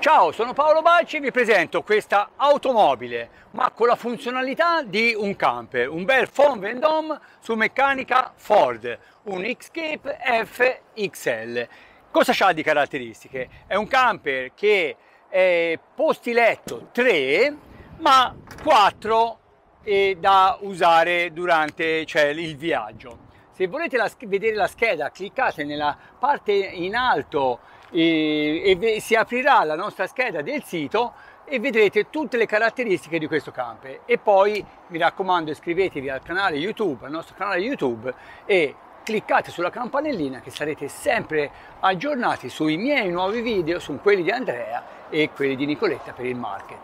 Ciao, sono Paolo Bacci e vi presento questa automobile, ma con la funzionalità di un camper, un bel Fon Vendôme su meccanica Ford, un Xcape FXL. Cosa ha di caratteristiche? È un camper che è posti letto 3, ma 4 da usare durante cioè, il viaggio. Se volete la, vedere la scheda, cliccate nella parte in alto e, e si aprirà la nostra scheda del sito e vedrete tutte le caratteristiche di questo camper e poi mi raccomando iscrivetevi al canale YouTube, al nostro canale YouTube e cliccate sulla campanellina che sarete sempre aggiornati sui miei nuovi video, su quelli di Andrea e quelli di Nicoletta per il market.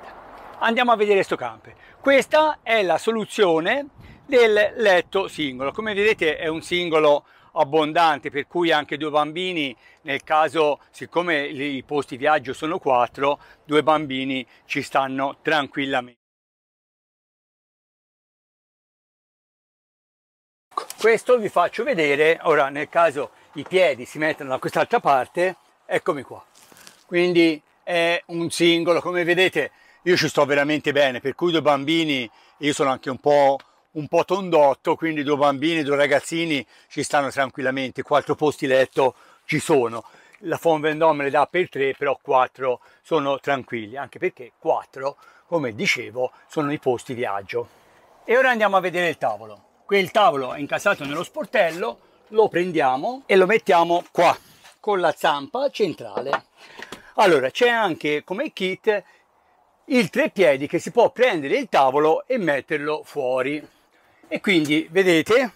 Andiamo a vedere questo camper. Questa è la soluzione del letto singolo. Come vedete è un singolo abbondante per cui anche due bambini nel caso siccome i posti viaggio sono quattro due bambini ci stanno tranquillamente. Questo vi faccio vedere ora nel caso i piedi si mettono da quest'altra parte eccomi qua. Quindi è un singolo come vedete io ci sto veramente bene per cui due bambini io sono anche un po' un po' tondotto, quindi due bambini, due ragazzini ci stanno tranquillamente, quattro posti letto ci sono. La Fon Vendôme le dà per tre, però quattro sono tranquilli, anche perché quattro, come dicevo, sono i posti viaggio. E ora andiamo a vedere il tavolo. Qui il tavolo è incasato nello sportello, lo prendiamo e lo mettiamo qua, con la zampa centrale. Allora, c'è anche come kit il treppiedi che si può prendere il tavolo e metterlo fuori e quindi vedete?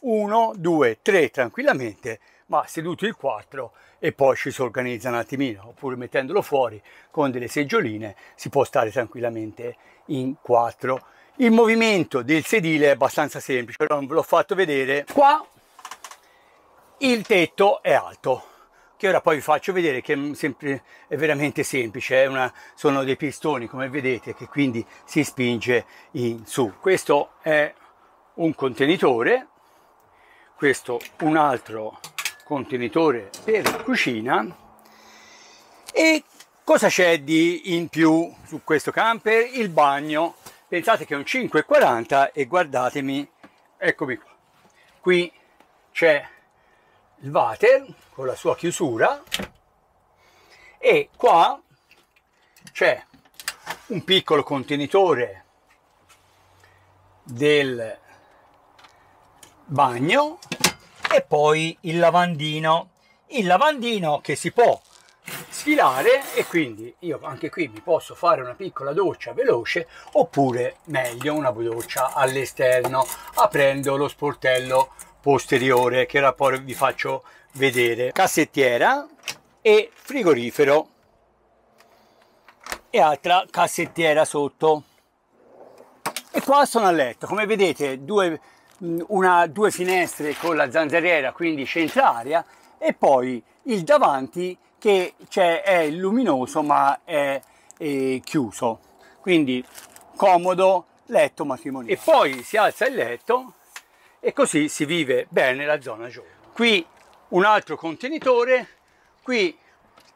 1 2 3 tranquillamente ma seduto il 4 e poi ci si organizza un attimino oppure mettendolo fuori con delle seggioline si può stare tranquillamente in 4 il movimento del sedile è abbastanza semplice non ve l'ho fatto vedere. Qua il tetto è alto che ora poi vi faccio vedere che è veramente semplice, una, sono dei pistoni come vedete che quindi si spinge in su. Questo è un contenitore, questo un altro contenitore per cucina. E cosa c'è di in più su questo camper? Il bagno, pensate che è un 5,40 e guardatemi, eccomi qua, qui c'è il water con la sua chiusura e qua c'è un piccolo contenitore del bagno e poi il lavandino. Il lavandino che si può sfilare e quindi io anche qui mi posso fare una piccola doccia veloce oppure meglio una doccia all'esterno aprendo lo sportello posteriore che ora poi vi faccio vedere. Cassettiera e frigorifero. E altra cassettiera sotto. E qua sono a letto. Come vedete due una, due finestre con la zanzariera, quindi centraria, e poi il davanti che è luminoso ma è, è chiuso. Quindi comodo letto matrimoniale. E poi si alza il letto e così si vive bene la zona giovane. Qui un altro contenitore, qui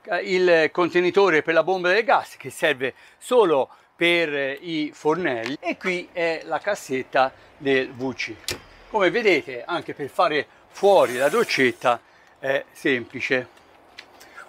eh, il contenitore per la bomba del gas che serve solo per i fornelli e qui è la cassetta del VC. Come vedete anche per fare fuori la doccetta è semplice.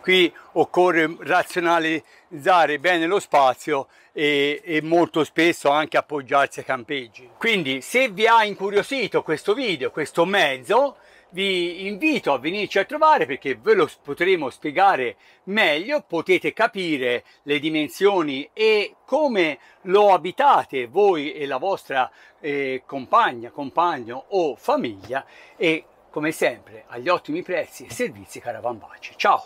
Qui occorre razionalizzare bene lo spazio e, e, molto spesso anche appoggiarsi ai campeggi. Quindi se vi ha incuriosito questo video, questo mezzo, vi invito a venirci a trovare perché ve lo potremo spiegare meglio, potete capire le dimensioni e come lo abitate voi e la vostra eh, compagna, compagno o famiglia e come sempre agli ottimi prezzi e servizi Caravan Baci. Ciao!